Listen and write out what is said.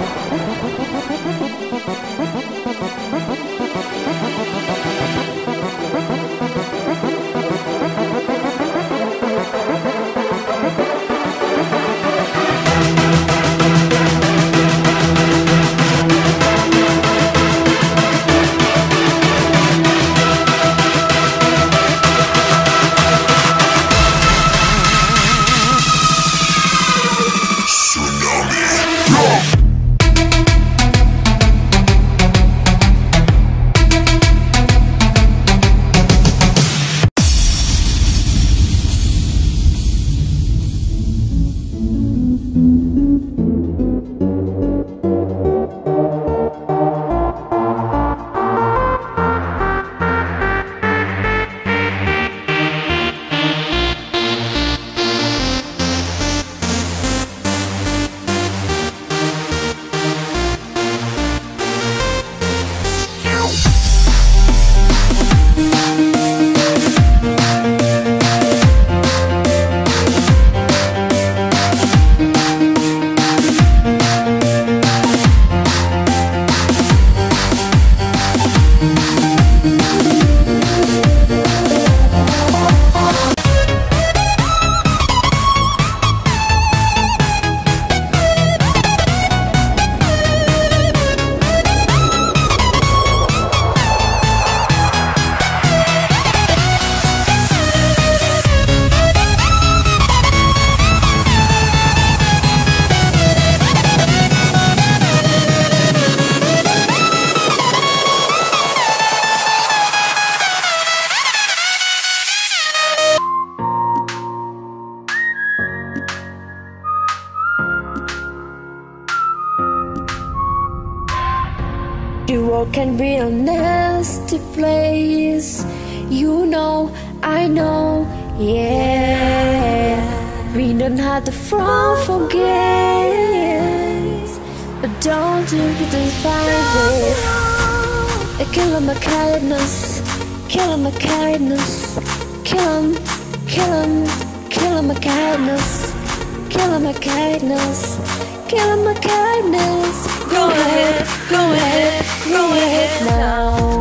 ハハハハ! World can be a nasty place. You know, I know, yeah. We don't have to for games, but don't you define it. Kill 'em my kindness, kill my kindness, kill 'em, kill 'em, kill my kindness, kill my kindness, kill my kindness. Go ahead, go ahead, go ahead now.